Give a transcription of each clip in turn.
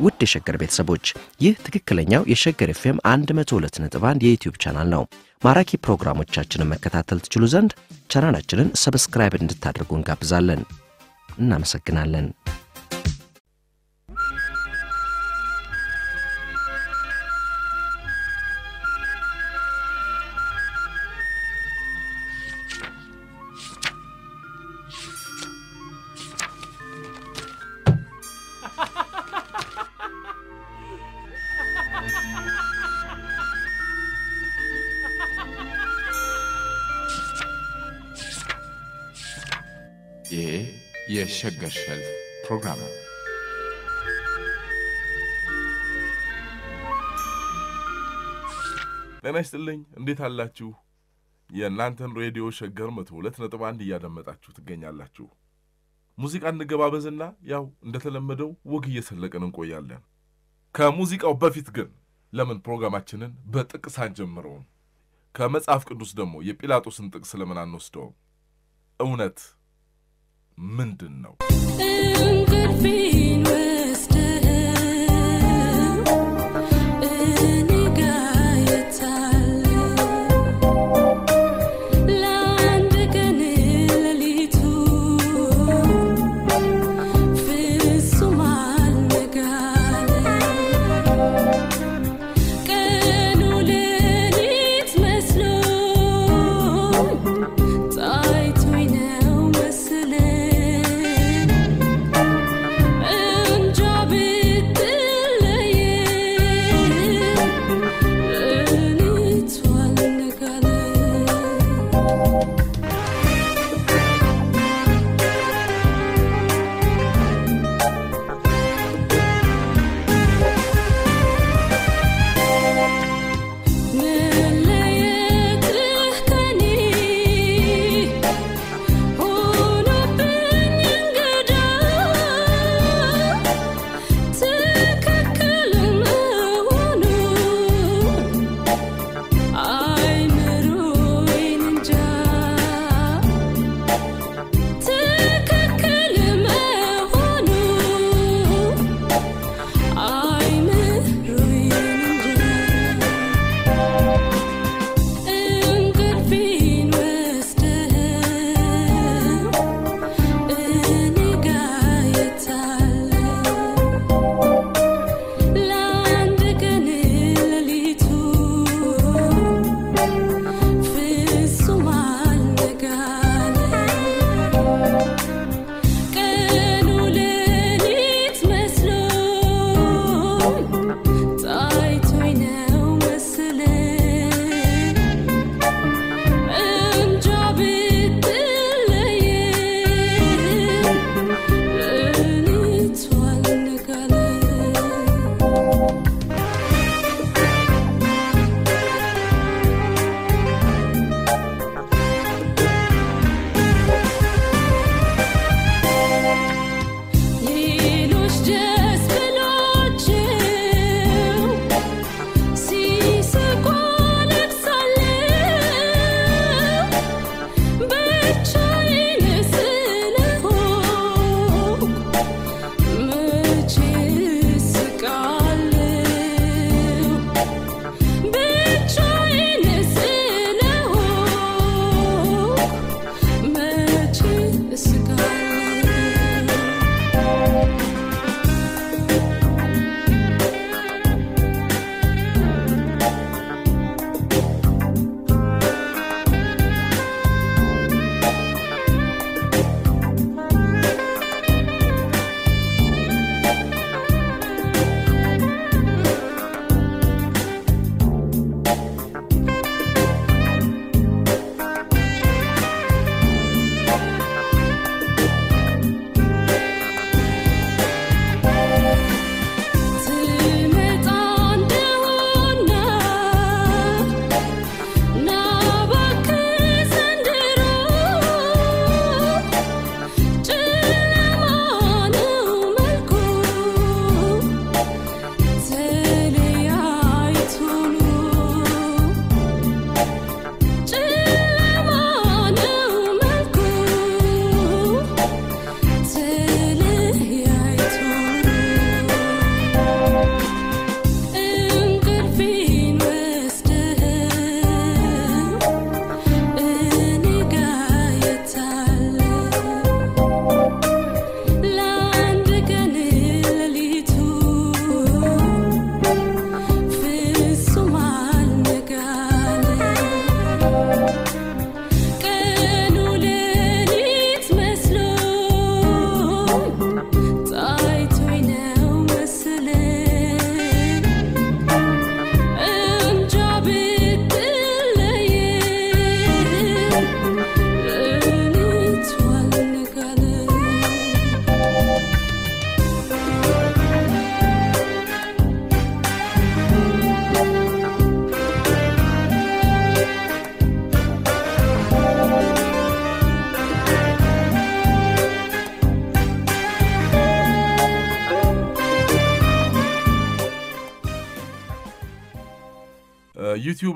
ውድ የሸገር ቤተሰቦች ይህ ትክክለኛው የሸገር ኤፍኤም 102.1 የዩትዩብ ቻናል ነው። ማራኪ ፕሮግራሞቻችንን መከታተል ትችሉ ዘንድ ቻናላችንን subscribe እንድታደርጉ እንጋብዛለን። እናመሰግናለን። ይስጥልኝ። እንዴት አላችሁ? የእናንተን ሬዲዮ ሸገር መቶ ሁለት ነጥብ አንድ እያደመጣችሁ ትገኛላችሁ። ሙዚቃ እንገባበዝና ያው እንደተለመደው ወግ እየሰለቅን እንቆያለን። ከሙዚቃው በፊት ግን ለምን ፕሮግራማችንን በጥቅስ አንጀምረውም? ከመጽሐፍ ቅዱስ ደግሞ የጲላጦስን ጥቅስ ለምን አንወስደውም? እውነት ምንድን ነው?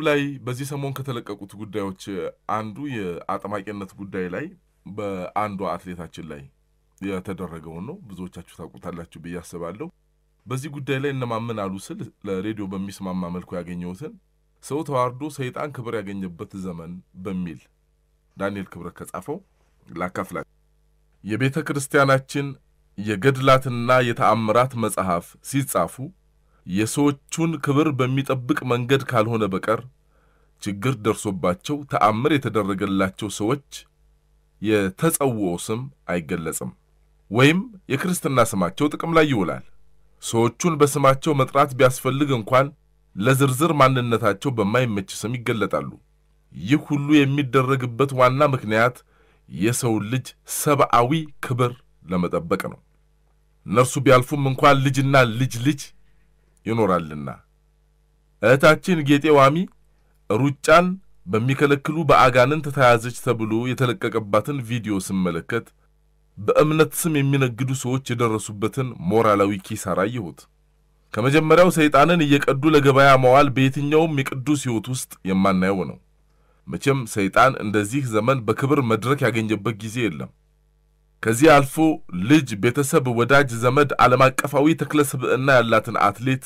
ላይ በዚህ ሰሞን ከተለቀቁት ጉዳዮች አንዱ የአጥማቂነት ጉዳይ ላይ በአንዷ አትሌታችን ላይ የተደረገውን ነው። ብዙዎቻችሁ ታውቁታላችሁ ብዬ አስባለሁ። በዚህ ጉዳይ ላይ እነማምን አሉ ስል ለሬዲዮ በሚስማማ መልኩ ያገኘሁትን ሰው ተዋርዶ ሰይጣን ክብር ያገኘበት ዘመን በሚል ዳንኤል ክብረት ከጻፈው ላካፍላችሁ። የቤተ ክርስቲያናችን የገድላትና የተአምራት መጽሐፍ ሲጻፉ የሰዎቹን ክብር በሚጠብቅ መንገድ ካልሆነ በቀር ችግር ደርሶባቸው ተአምር የተደረገላቸው ሰዎች የተጸውዖ ስም አይገለጽም፣ ወይም የክርስትና ስማቸው ጥቅም ላይ ይውላል። ሰዎቹን በስማቸው መጥራት ቢያስፈልግ እንኳን ለዝርዝር ማንነታቸው በማይመች ስም ይገለጣሉ። ይህ ሁሉ የሚደረግበት ዋና ምክንያት የሰውን ልጅ ሰብአዊ ክብር ለመጠበቅ ነው። እነርሱ ቢያልፉም እንኳን ልጅና ልጅ ልጅ ይኖራልና። እህታችን ጌጤ ዋሚ ሩጫን በሚከለክሉ በአጋንንት ተያዘች ተብሎ የተለቀቀባትን ቪዲዮ ስመለከት በእምነት ስም የሚነግዱ ሰዎች የደረሱበትን ሞራላዊ ኪሳራ አየሁት። ከመጀመሪያው ሰይጣንን እየቀዱ ለገበያ መዋል በየትኛውም የቅዱስ ሕይወት ውስጥ የማናየው ነው። መቼም ሰይጣን እንደዚህ ዘመን በክብር መድረክ ያገኘበት ጊዜ የለም። ከዚህ አልፎ ልጅ፣ ቤተሰብ፣ ወዳጅ ዘመድ፣ ዓለም አቀፋዊ ተክለ ስብዕና ያላትን አትሌት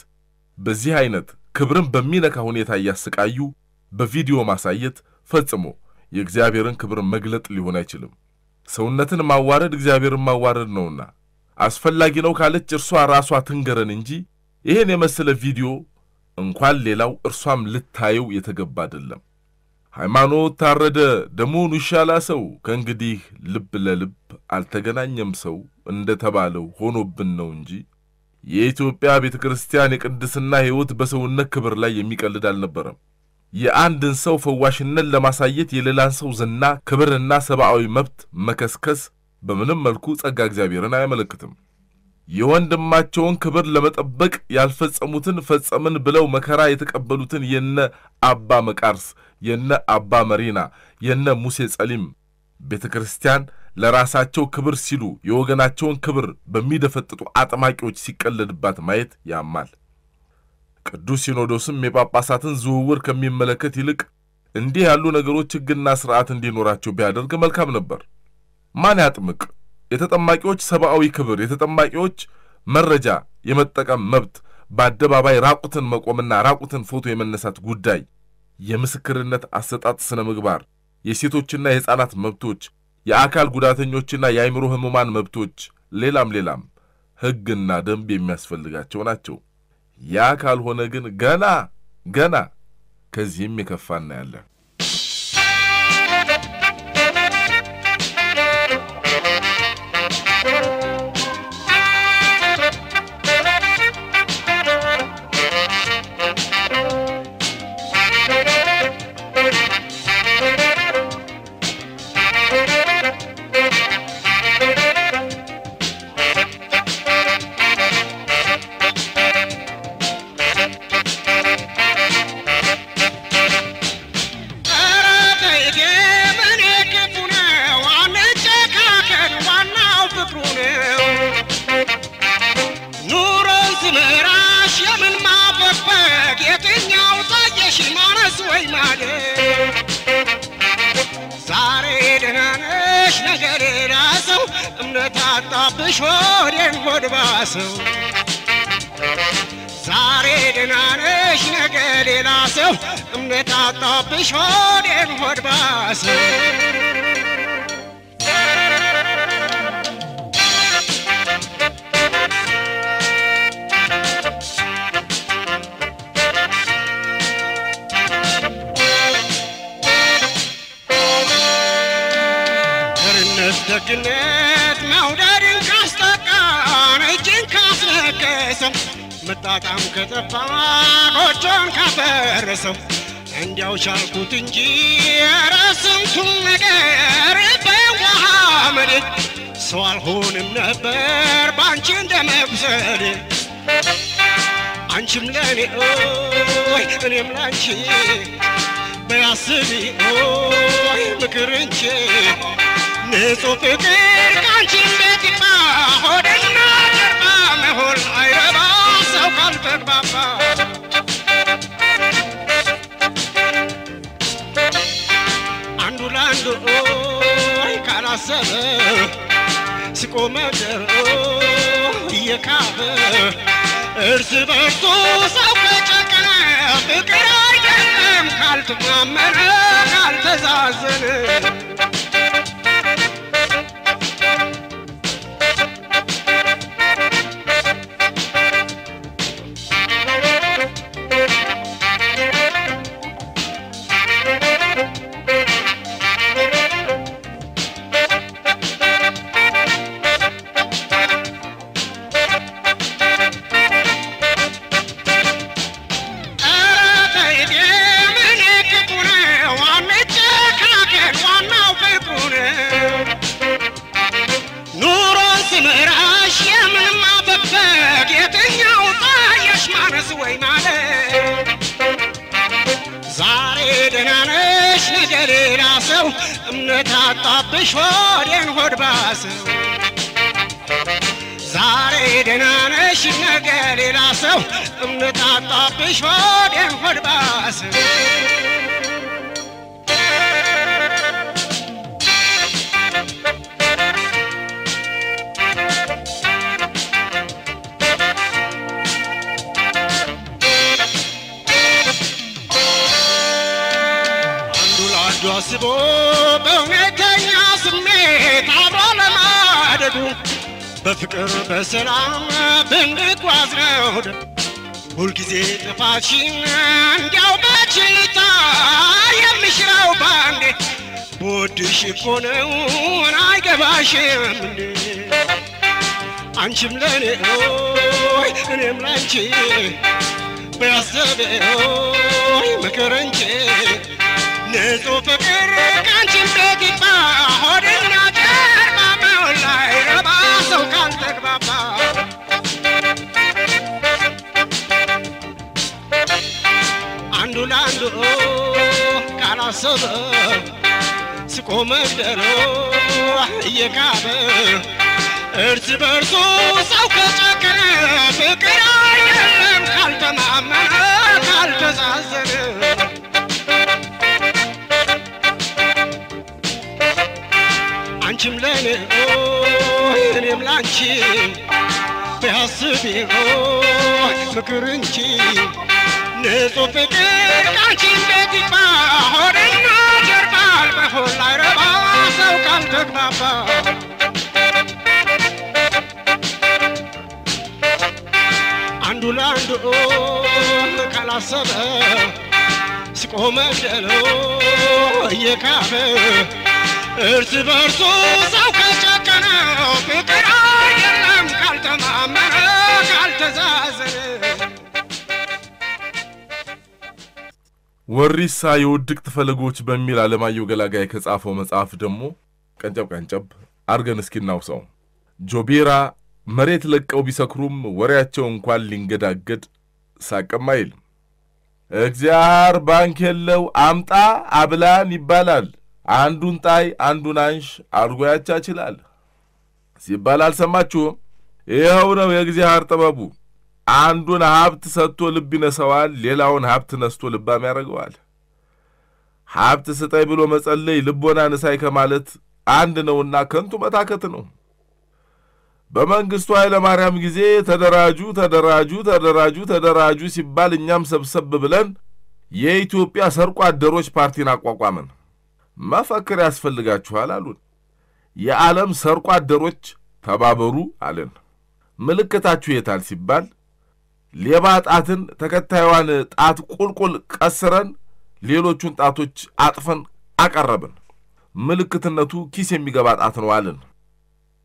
በዚህ አይነት ክብርን በሚነካ ሁኔታ እያሰቃዩ በቪዲዮ ማሳየት ፈጽሞ የእግዚአብሔርን ክብር መግለጥ ሊሆን አይችልም። ሰውነትን ማዋረድ እግዚአብሔርን ማዋረድ ነውና አስፈላጊ ነው ካለች እርሷ ራሷ ትንገረን እንጂ ይህን የመሰለ ቪዲዮ እንኳን ሌላው እርሷም ልታየው የተገባ አይደለም። ሃይማኖት ታረደ ደሙን ይሻላ ሰው ከእንግዲህ ልብ ለልብ አልተገናኘም ሰው እንደተባለው ሆኖብን ነው እንጂ የኢትዮጵያ ቤተ ክርስቲያን የቅድስና ሕይወት በሰውነት ክብር ላይ የሚቀልድ አልነበረም። የአንድን ሰው ፈዋሽነት ለማሳየት የሌላን ሰው ዝና፣ ክብርና ሰብአዊ መብት መከስከስ በምንም መልኩ ጸጋ እግዚአብሔርን አያመለክትም። የወንድማቸውን ክብር ለመጠበቅ ያልፈጸሙትን ፈጸምን ብለው መከራ የተቀበሉትን የነ አባ መቃርስ፣ የነ አባ መሪና፣ የነ ሙሴ ጸሊም ቤተ ክርስቲያን ለራሳቸው ክብር ሲሉ የወገናቸውን ክብር በሚደፈጥጡ አጥማቂዎች ሲቀለድባት ማየት ያማል። ቅዱስ ሲኖዶስም የጳጳሳትን ዝውውር ከሚመለከት ይልቅ እንዲህ ያሉ ነገሮች ሕግና ሥርዓት እንዲኖራቸው ቢያደርግ መልካም ነበር። ማን ያጥምቅ? የተጠማቂዎች ሰብአዊ ክብር፣ የተጠማቂዎች መረጃ የመጠቀም መብት፣ በአደባባይ ራቁትን መቆምና ራቁትን ፎቶ የመነሳት ጉዳይ፣ የምስክርነት አሰጣጥ ስነ ምግባር፣ የሴቶችና የሕፃናት መብቶች፣ የአካል ጉዳተኞችና የአይምሮ ሕሙማን መብቶች፣ ሌላም ሌላም ሕግና ደንብ የሚያስፈልጋቸው ናቸው። ያ ካልሆነ ግን ገና ገና ከዚህም የከፋ እናያለን። ታጣብሽ ሆዴን ጎድባሰው ዛሬ ደህና ነሽ? ነገ ሌላ ሰው እምነት አጣብሽ ሆዴን ጎድባሰው ደግነት መውደድን ካስጠቃን እጅን ካስነከሰው መጣጣም ከጠፋ ጎጆን ካፈረሰው። እንዲያው ቻልኩት እንጂ ኧረ ስንቱን ነገር በውሃ መሬት ሰው አልሆንም ነበር በአንቺ እንደ አንቺም ለእኔ ኦይ እኔም ላንቺ በያስቢ ኦይ ምክር እንጂ ንጹሕ ፍቅር ካንቺ ስትገባ ሆድና ጀርባ መሆን አይረባ ሰው ካልተግባባ። አንዱ ለአንዱ ኦይ ካላሰበ ስቆ መደር እየካበ እርስ በርሱ ሰው ከጨከነ ፍቅር አይደለም ካልተማመነ ካልተዛዘነ። በፍቅር በሰላም ብንጓዝ ነው ሁልጊዜ ጥፋትሽን እንዲያው በችልታ የምሽረው ባንዴ በወድሽ እኮ ነው አይገባሽም እንዴ? አንቺም ለእኔ ሆይ እኔም ላንቺ በያሰበ ሆይ ምክር እንጂ ፍቅር ከአንቺም ቤት ይግባ ሆድና ጀርባ በውን ላይ ረባ ሰው ካልተግባባ አንዱ ለአንዱ ካላሰበ ስቆ መግደሎ እየካበ እርስ በርሱ ሰው ከጨከነ ፍቅር አይደለም ካልተማመነ ካልተዛዘነ አንቺም ሆይ እኔም ላንቺ ቢያስቢ ሆይ ምክር እንጂ ንጹህ ፍቅር ከአንቺም ቤት ይግባ ሆድና ጀርባ በሆን ላይ ረባ ሰው ካልተግባባ። አንዱ ለአንዱ ካላሰበ ስቆ መግደሎ እየካበ እርስ በርሱ ሰው ወሪሳ የውድቅት ፈለጎች በሚል አለማየሁ ገላጋይ ከጻፈው መጽሐፍ ደግሞ ቀንጨብ ቀንጨብ አርገን እስኪናውሰው ጆቤራ መሬት ለቀው ቢሰክሩም ወሬያቸው እንኳን ሊንገዳገድ ሳቅም አይል። እግዚአር ባንክ የለው አምጣ አብላን ይባላል። አንዱን ጣይ አንዱን አንሽ አድርጎ ያቻችላል ሲባል አልሰማችሁም? ይኸው ነው የእግዚአብሔር ጥበቡ። አንዱን ሀብት ሰጥቶ ልብ ይነሰዋል፣ ሌላውን ሀብት ነስቶ ልባም ያደርገዋል። ሀብት ስጠይ ብሎ መጸለይ ልቦና ንሳይ ከማለት አንድ ነውና ከንቱ መታከት ነው። በመንግሥቱ ኃይለ ማርያም ጊዜ ተደራጁ ተደራጁ ተደራጁ ተደራጁ ሲባል እኛም ሰብሰብ ብለን የኢትዮጵያ ሰርቆ አደሮች ፓርቲን አቋቋምን። መፈክር ያስፈልጋችኋል አሉን። የዓለም ሰርቆ አደሮች ተባበሩ አለን። ምልክታችሁ የታል ሲባል ሌባ ጣትን ተከታዩዋን ጣት ቁልቁል ቀስረን ሌሎቹን ጣቶች አጥፈን አቀረብን። ምልክትነቱ ኪስ የሚገባ ጣት ነው አለን።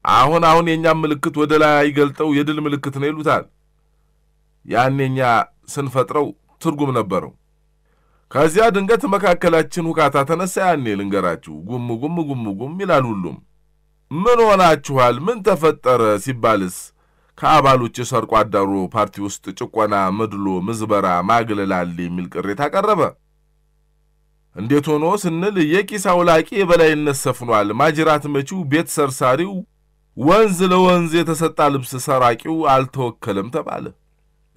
አሁን አሁን የእኛም ምልክት ወደ ላይ አይገልጠው የድል ምልክት ነው ይሉታል። ያኔ እኛ ስንፈጥረው ትርጉም ነበረው። ከዚያ ድንገት መካከላችን ሁካታ ተነሳ። ያኔ ልንገራችሁ፣ ጉም ጉም ጉም ጉም ይላል ሁሉም። ምን ሆናችኋል? ምን ተፈጠረ ሲባልስ ከአባሎች የሰርቆ አዳሩ ፓርቲ ውስጥ ጭቆና፣ መድሎ፣ ምዝበራ፣ ማግለል አለ የሚል ቅሬታ ቀረበ። እንዴት ሆኖ ስንል የኪስ አውላቂ የበላይነት ሰፍኗል፣ ማጅራት መቺው፣ ቤት ሰርሳሪው፣ ወንዝ ለወንዝ የተሰጣ ልብስ ሰራቂው አልተወከለም ተባለ።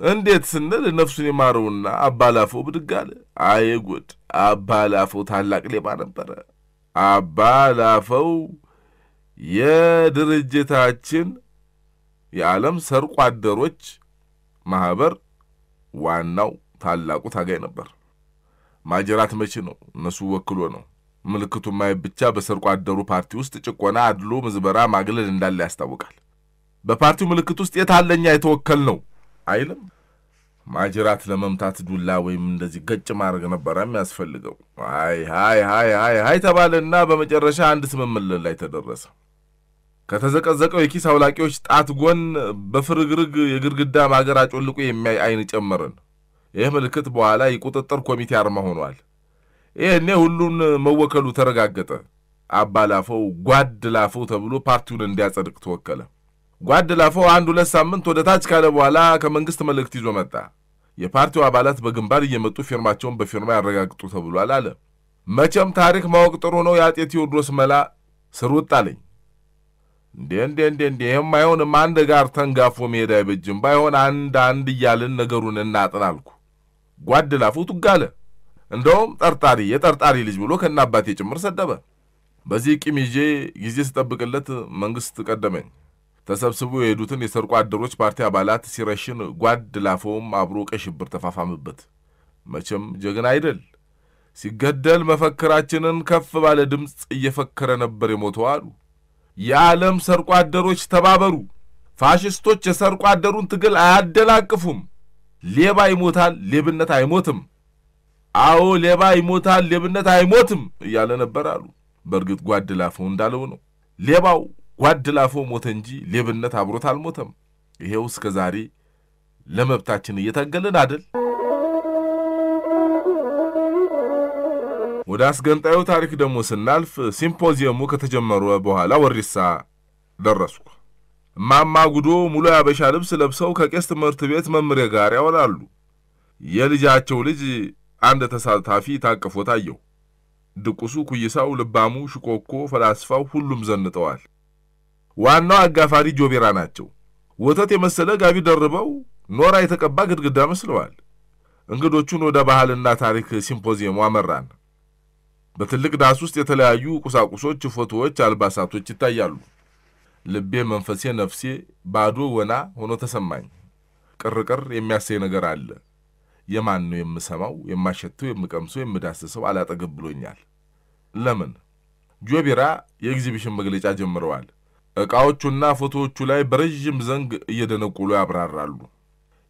እንዴት ስንል ነፍሱን የማረውና አባላፈው ብድግ አለ። አየ ጉድ! አባላፈው ታላቅ ሌባ ነበረ። አባላፈው የድርጅታችን የዓለም ሰርቆ አደሮች ማኅበር ዋናው ታላቁ ታጋይ ነበር። ማጀራት መቺ ነው፣ እነሱ ወክሎ ነው። ምልክቱ ማየት ብቻ በሰርቆ አደሩ ፓርቲ ውስጥ ጭቆና፣ አድሎ፣ ምዝበራ፣ ማግለል እንዳለ ያስታውቃል። በፓርቲው ምልክት ውስጥ የታለኛ የተወከል ነው አይልም። ማጅራት ለመምታት ዱላ ወይም እንደዚህ ገጭ ማድረግ ነበረ የሚያስፈልገው። አይ ሀይ ሀይ ሀይ ሀይ ተባለና በመጨረሻ አንድ ስምምነት ላይ ተደረሰ። ከተዘቀዘቀው የኪስ አውላቂዎች ጣት ጎን በፍርግርግ የግድግዳ ማገር አጮልቆ የሚያይ አይን ጨመርን። ይህ ምልክት በኋላ የቁጥጥር ኮሚቴ አርማ ሆኗል። ይህኔ ሁሉን መወከሉ ተረጋገጠ። አባ ላፈው ጓድ ላፈው ተብሎ ፓርቲውን እንዲያጸድቅ ተወከለ። ጓድ ላፈው አንድ ሁለት ሳምንት ወደ ታች ካለ በኋላ ከመንግስት መልእክት ይዞ መጣ። የፓርቲው አባላት በግንባር እየመጡ ፊርማቸውን በፊርማ ያረጋግጡ ተብሏል አለ። መቼም ታሪክ ማወቅ ጥሩ ነው። የአጤ ቴዎድሮስ መላ ስርውጥ አለኝ። እንዴ እንዴ እንዴ አንድ ጋር ተንጋፎ መሄድ አይበጅም። ባይሆን አንድ አንድ እያልን ነገሩን እናጥን አልኩ። ጓድ ላፈው ቱጋለ። እንደውም ጠርጣሪ የጠርጣሪ ልጅ ብሎ ከነ አባቴ ጭምር ሰደበ። በዚህ ቂም ይዤ ጊዜ ስጠብቅለት መንግስት ቀደመኝ። ተሰብስቦ የሄዱትን የሰርቆ አደሮች ፓርቲ አባላት ሲረሽን ጓድ ላፈውም አብሮ ቀይ ሽብር ተፋፋምበት። መቼም ጀግና አይደል። ሲገደል መፈክራችንን ከፍ ባለ ድምፅ እየፈከረ ነበር የሞተው አሉ። የዓለም ሰርቆ አደሮች ተባበሩ፣ ፋሽስቶች የሰርቆ አደሩን ትግል አያደናቅፉም። ሌባ ይሞታል፣ ሌብነት አይሞትም። አዎ ሌባ ይሞታል፣ ሌብነት አይሞትም እያለ ነበር አሉ። በእርግጥ ጓድ ላፈው እንዳለው ነው። ሌባው ጓድ ላፈው ሞተ እንጂ ሌብነት አብሮት አልሞተም። ይሄው እስከ ዛሬ ለመብታችን እየታገልን አደል። ወደ አስገንጣዩ ታሪክ ደግሞ ስናልፍ ሲምፖዚየሙ ከተጀመረ በኋላ ወሪሳ ደረስኩ። እማማ ጉዶ ሙሉ ያበሻ ልብስ ለብሰው ከቄስ ትምህርት ቤት መምሬ ጋር ያወራሉ። የልጃቸው ልጅ አንድ ተሳታፊ ታቅፎ ታየው። ድቁሱ፣ ኩይሳው፣ ልባሙ፣ ሽኮኮ፣ ፈላስፋው ሁሉም ዘንጠዋል። ዋናው አጋፋሪ ጆቤራ ናቸው። ወተት የመሰለ ጋቢ ደርበው ኖራ የተቀባ ግድግዳ መስለዋል። እንግዶቹን ወደ ባህልና ታሪክ ሲምፖዚየሙ አመራን። በትልቅ ዳስ ውስጥ የተለያዩ ቁሳቁሶች፣ ፎቶዎች፣ አልባሳቶች ይታያሉ። ልቤ፣ መንፈሴ፣ ነፍሴ ባዶ ወና ሆኖ ተሰማኝ። ቅርቅር የሚያሳይ ነገር አለ። የማን ነው የምሰማው? የማሸተው፣ የምቀምሰው፣ የምዳስሰው አላጠገብ ብሎኛል። ለምን? ጆቢራ የኤግዚቢሽን መግለጫ ጀምረዋል። ዕቃዎቹና ፎቶዎቹ ላይ በረዥም ዘንግ እየደነቁሉ ያብራራሉ።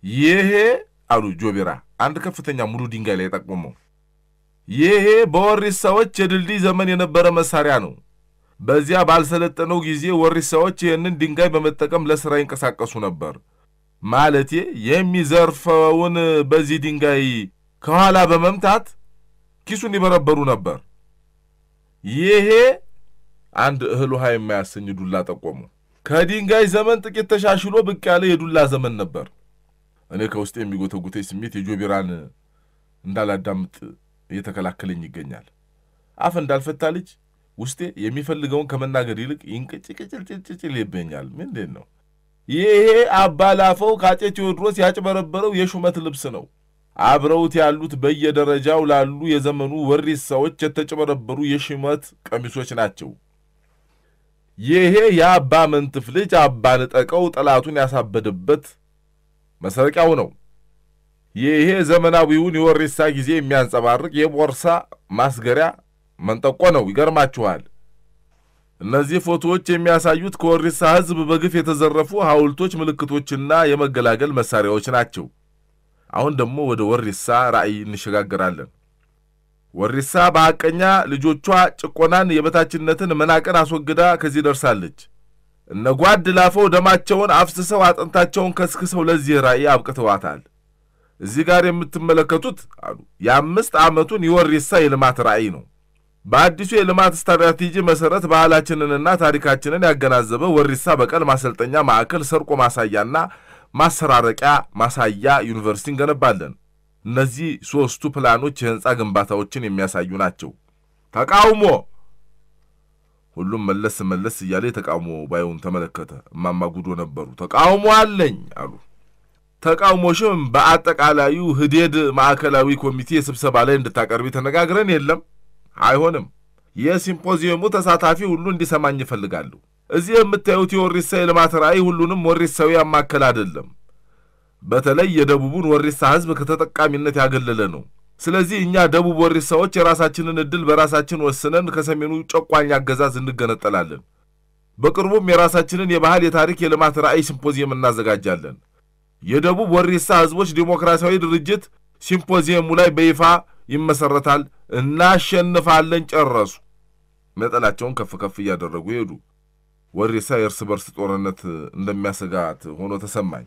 ይሄ አሉ ጆቢራ አንድ ከፍተኛ ሙሉ ድንጋይ ላይ ጠቁመው፣ ይሄ በወሪሳዎች የድልድይ ዘመን የነበረ መሳሪያ ነው። በዚያ ባልሰለጠነው ጊዜ ወሪሳዎች ይህንን ድንጋይ በመጠቀም ለሥራ ይንቀሳቀሱ ነበር። ማለቴ የሚዘርፈውን በዚህ ድንጋይ ከኋላ በመምታት ኪሱን ይበረበሩ ነበር። ይሄ አንድ እህል ውሃ የማያሰኝ ዱላ ጠቆሙ። ከድንጋይ ዘመን ጥቂት ተሻሽሎ ብቅ ያለ የዱላ ዘመን ነበር። እኔ ከውስጥ የሚጎተጉተኝ ስሜት የጆቢራን እንዳላዳምጥ እየተከላከለኝ ይገኛል። አፍ እንዳልፈታ ልጅ ውስጤ የሚፈልገውን ከመናገር ይልቅ ይንቅጭቅጭልጭልጭል ይበኛል። ምንድን ነው ይሄ? አባላፈው ከአፄ ቴዎድሮስ ያጭበረበረው የሹመት ልብስ ነው። አብረውት ያሉት በየደረጃው ላሉ የዘመኑ ወሪሳዎች የተጨበረበሩ የሹመት ቀሚሶች ናቸው። ይሄ የአባ መንትፍ ልጅ አባ ንጠቀው ጠላቱን ያሳበደበት መሰረቂያው ነው። ይሄ ዘመናዊውን የወሪሳ ጊዜ የሚያንጸባርቅ የቦርሳ ማስገሪያ መንጠቆ ነው። ይገርማችኋል። እነዚህ ፎቶዎች የሚያሳዩት ከወሪሳ ሕዝብ በግፍ የተዘረፉ ሐውልቶች፣ ምልክቶችና የመገላገል መሳሪያዎች ናቸው። አሁን ደግሞ ወደ ወሪሳ ራዕይ እንሸጋግራለን። ወሪሳ በሐቀኛ ልጆቿ ጭቆናን፣ የበታችነትን፣ መናቅን አስወግዳ ከዚህ ደርሳለች። እነ ጓድ ላፈው ደማቸውን አፍስሰው አጥንታቸውን ከስክሰው ለዚህ ራዕይ አብቅተዋታል። እዚህ ጋር የምትመለከቱት አሉ የአምስት ዓመቱን የወሪሳ የልማት ራዕይ ነው። በአዲሱ የልማት ስትራቴጂ መሠረት ባህላችንንና ታሪካችንን ያገናዘበ ወሪሳ በቀል ማሰልጠኛ ማዕከል፣ ሰርቆ ማሳያና ማሰራረቂያ ማሳያ ዩኒቨርሲቲ እንገነባለን። እነዚህ ሦስቱ ፕላኖች የሕንፃ ግንባታዎችን የሚያሳዩ ናቸው። ተቃውሞ! ሁሉም መለስ መለስ እያለ የተቃውሞ ባዩን ተመለከተ። እማማ ጉዶ ነበሩ። ተቃውሞ አለኝ አሉ። ተቃውሞሽም በአጠቃላዩ ህዴድ ማዕከላዊ ኮሚቴ ስብሰባ ላይ እንድታቀርቢ ተነጋግረን የለም አይሆንም። የሲምፖዚየሙ ተሳታፊ ሁሉ እንዲሰማኝ ይፈልጋሉ። እዚህ የምታዩት የወሪሳ የልማት ራዕይ ሁሉንም ወሪሳዊ ያማከል አይደለም። በተለይ የደቡቡን ወሪሳ ሕዝብ ከተጠቃሚነት ያገለለ ነው። ስለዚህ እኛ ደቡብ ወሪሳዎች የራሳችንን ዕድል በራሳችን ወስነን ከሰሜኑ ጨቋኝ አገዛዝ እንገነጠላለን። በቅርቡም የራሳችንን የባህል፣ የታሪክ፣ የልማት ራዕይ ሲምፖዚየም እናዘጋጃለን። የደቡብ ወሪሳ ሕዝቦች ዴሞክራሲያዊ ድርጅት ሲምፖዚየሙ ላይ በይፋ ይመሰረታል። እናሸንፋለን። ጨረሱ። ነጠላቸውን ከፍ ከፍ እያደረጉ ሄዱ። ወሪሳ የእርስ በርስ ጦርነት እንደሚያሰጋት ሆኖ ተሰማኝ።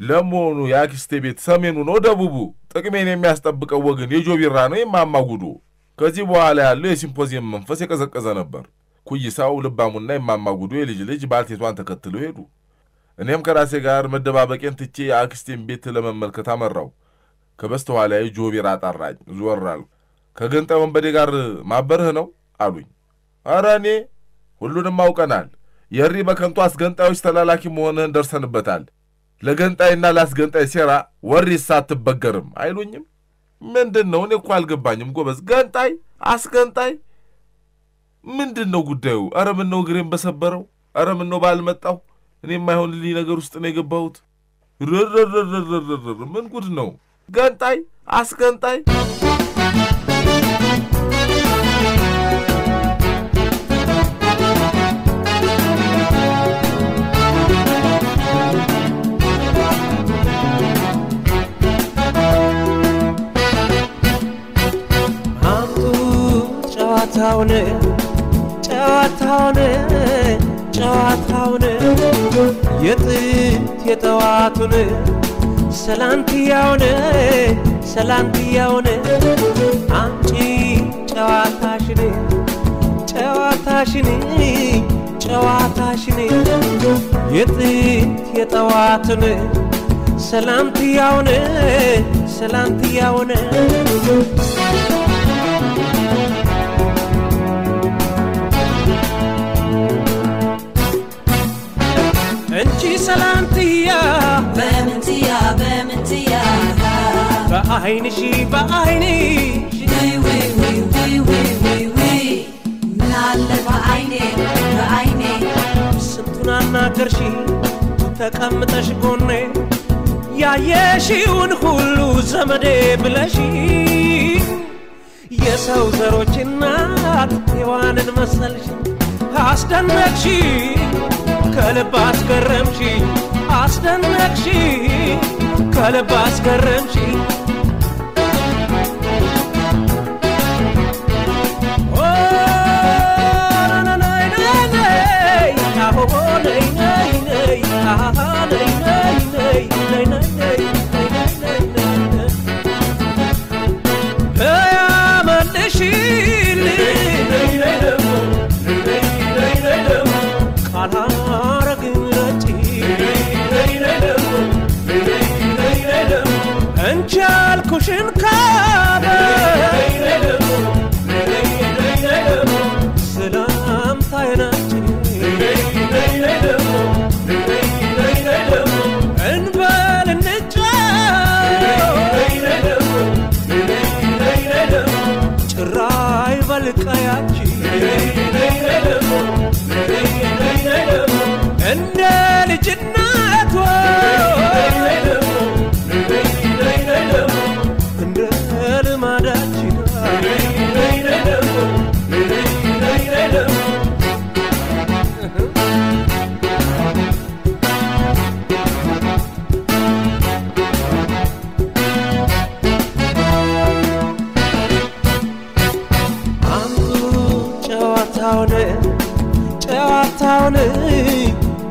ለመሆኑ የአክስቴ ቤት ሰሜኑ ነው ደቡቡ? ጥቅሜን የሚያስጠብቀው ወገን የጆቢራ ነው የማማጉዶ? ከዚህ በኋላ ያለው የሲምፖዚየም መንፈስ የቀዘቀዘ ነበር። ኩይሳው ልባሙና የማማጉዶ የልጅ ልጅ ባልቴቷን ተከትለው ሄዱ። እኔም ከራሴ ጋር መደባበቄን ትቼ የአክስቴን ቤት ለመመልከት አመራው። ከበስተኋላዬ ጆቢራ ጠራኝ። ዞር አልኩ። ከገንጣይ ወንበዴ ጋር ማበርህ ነው አሉኝ። ኧረ እኔ ሁሉንም አውቀናል። የሪ በከንቱ አስገንጣዮች ተላላኪ መሆንህን ደርሰንበታል። ለገንጣይና ለአስገንጣይ ሴራ ወሪሳ አትበገርም አይሉኝም? ምንድን ነው? እኔ እኮ አልገባኝም ጎበዝ። ገንጣይ አስገንጣይ ምንድን ነው ጉዳዩ? ኧረ ምን ነው እግሬን በሰበረው? ኧረ ምን ነው ባልመጣሁ? እኔ የማይሆንልኝ ነገር ውስጥ ነው የገባሁት። ርርርርርርር ምን ጉድ ነው? ገንጣይ አስገንጣይ አምጡ የጠዋቱን ሰላንትያውን ሰላንትያውን አምጪ ጨዋታሽን ጨዋታሽን ጨዋታሽን። የጥት የጠዋቱን ሰላምትያውን ሰላምትያውን ሰላምትያ በምንትያ በምንትያ በአይንሺ ምን አለ በአይኔ በአይኔ? ስንቱን አናገርሺ ተቀምጠሽ ጎኔ ያየሽውን ሁሉ ዘመዴ ብለሽ የሰው ዘሮች እናት ሔዋንን መሰልሽ አስደነቅሺ ከልብ አስገረምሽ አስደነቅሽ ከልብ አስገረምሽ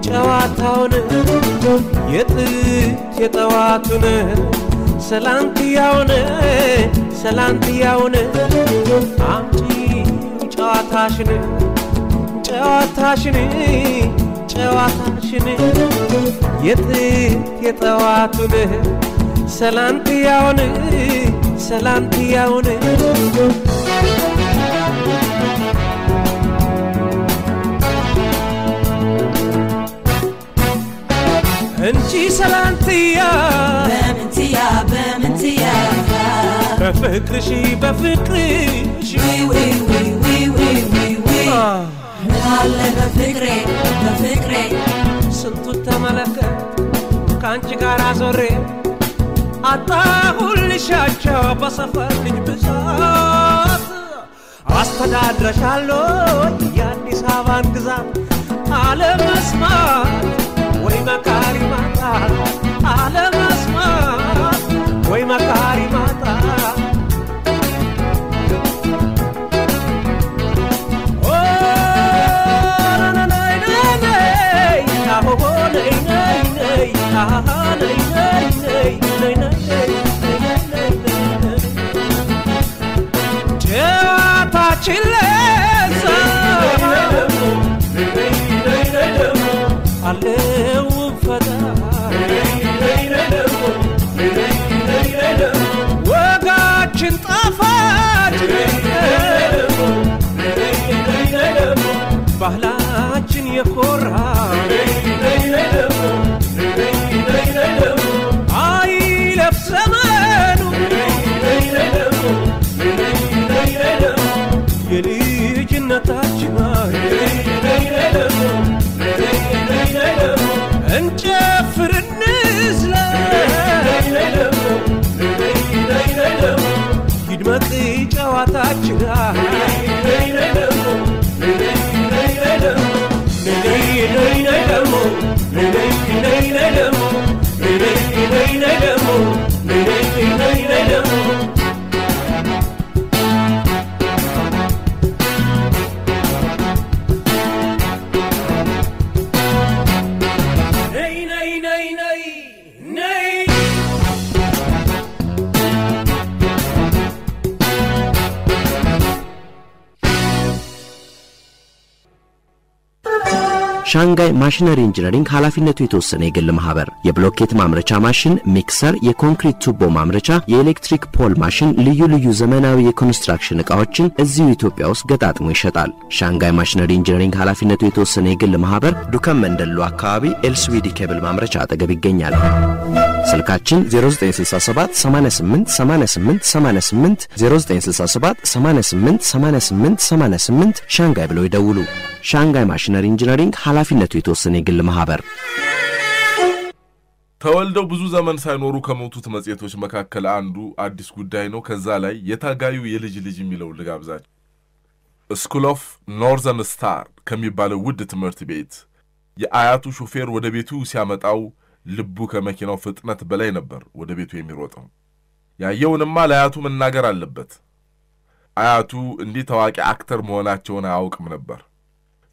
ጨዋታውን የጥት የጠዋቱን ሰላንትያውን ሰላንትያውን አምጪ ጨዋታሽን ጨዋታሽን ጨዋታሽን የጥት የጠዋቱን ሰላንትያውን ሰላንትያውን እንቺ ሰላንትያ በምንትያ በምንትያ በፍቅርሽ በፍቅርሽ ውይ ውይ ውይ ውይ ውይ ውይ ውይ አ፣ ምን ምናለ በፍቅሬ በፍቅሬ ስንቱን ተመለከት ከአንቺ ጋር ዞሬ አጣሁልሻቸው በሰፈር ልጅ ብዛት አስተዳድረሻለሁ የአዲስ አበባን ግዛት አለመስማት ወይ መካሪ ማጣ አለመስማት ወይ መካሪ ማጣ ጨዋታችን ለዛ አለው ፈታ ወጋችን ጣፋጭ ባህላችን የኮራ አይለፍ ዘመኑ የልጅነታችን እንጨፍር እንዝላ። ይድመቅ ጨዋታችን ነይ ሻንጋይ ማሽነሪ ኢንጂነሪንግ ኃላፊነቱ የተወሰነ የግል ማህበር የብሎኬት ማምረቻ ማሽን፣ mixer፣ የኮንክሪት ቱቦ ማምረቻ፣ የኤሌክትሪክ pole ማሽን፣ ልዩ ልዩ ዘመናዊ የኮንስትራክሽን ዕቃዎችን እዚሁ ኢትዮጵያ ውስጥ ገጣጥሞ ይሸጣል። ሻንጋይ ማሽነሪ ኢንጂነሪንግ ኃላፊነቱ የተወሰነ የግል ማህበር ዱከም መንደሎ አካባቢ ኤልስዊዲ ኬብል ማምረቻ አጠገብ ይገኛል። ስልካችን 0967 88 88 88 0967 88 88 88 ሻንጋይ ብለው ይደውሉ። ሻንጋይ ማሽነሪ ኢንጂነሪንግ ኃላፊነቱ የተወሰነ የግል ማህበር ተወልደው ብዙ ዘመን ሳይኖሩ ከሞቱት መጽሔቶች መካከል አንዱ አዲስ ጉዳይ ነው። ከዛ ላይ የታጋዩ የልጅ ልጅ የሚለው ልጋብዛችሁ። School of Northern Star ከሚባለው ውድ ትምህርት ቤት የአያቱ ሾፌር ወደ ቤቱ ሲያመጣው ልቡ ከመኪናው ፍጥነት በላይ ነበር ወደ ቤቱ የሚሮጠው። ያየውንማ ለአያቱ መናገር አለበት። አያቱ እንዲህ ታዋቂ አክተር መሆናቸውን አያውቅም ነበር።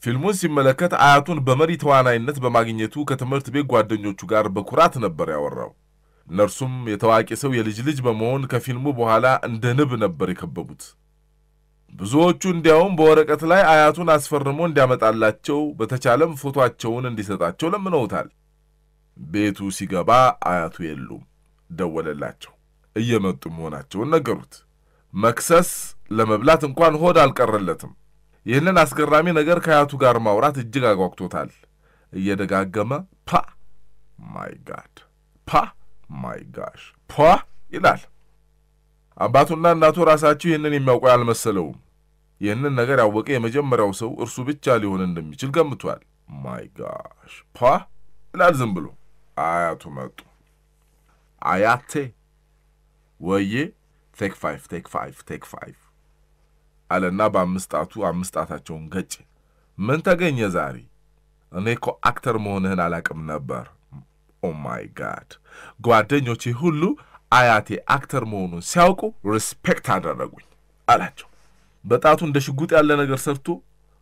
ፊልሙን ሲመለከት አያቱን በመሪ ተዋናይነት በማግኘቱ ከትምህርት ቤት ጓደኞቹ ጋር በኩራት ነበር ያወራው። እነርሱም የታዋቂ ሰው የልጅ ልጅ በመሆን ከፊልሙ በኋላ እንደ ንብ ነበር የከበቡት። ብዙዎቹ እንዲያውም በወረቀት ላይ አያቱን አስፈርሞ እንዲያመጣላቸው በተቻለም ፎቶአቸውን እንዲሰጣቸው ለምነውታል። ቤቱ ሲገባ አያቱ የሉም። ደወለላቸው። እየመጡ መሆናቸውን ነገሩት። መክሰስ ለመብላት እንኳን ሆድ አልቀረለትም። ይህንን አስገራሚ ነገር ከአያቱ ጋር ማውራት እጅግ አጓግቶታል። እየደጋገመ ፓ my God፣ ፓ my gosh፣ ፓ ይላል። አባቱና እናቱ ራሳቸው ይህንን የሚያውቁ አልመሰለውም። ይህንን ነገር ያወቀ የመጀመሪያው ሰው እርሱ ብቻ ሊሆን እንደሚችል ገምቷል። My gosh፣ ፓ ይላል ዝም ብሎ። አያቱ መጡ። አያቴ ወዬ take five take five take five አለና በአምስት ጣቱ አምስት ጣታቸውን ገጭ። ምን ተገኘ ዛሬ? እኔ እኮ actor መሆንህን አላቅም ነበር። Oh my God! ጓደኞቼ ሁሉ አያቴ actor መሆኑን ሲያውቁ respect አደረጉኝ አላቸው። በጣቱ እንደ ሽጉጥ ያለ ነገር ሰርቶ